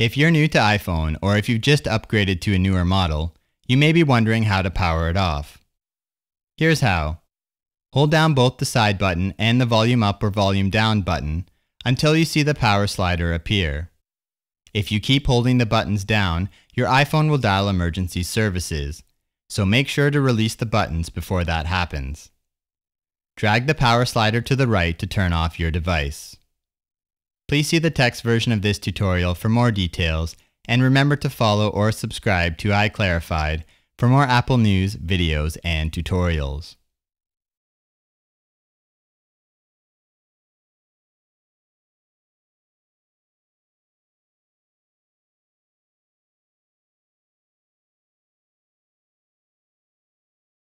If you're new to iPhone or if you've just upgraded to a newer model, you may be wondering how to power it off. Here's how. Hold down both the side button and the volume up or volume down button until you see the power slider appear. If you keep holding the buttons down, your iPhone will dial emergency services, so make sure to release the buttons before that happens. Drag the power slider to the right to turn off your device. Please see the text version of this tutorial for more details and remember to follow or subscribe to iClarified for more Apple news, videos, and tutorials.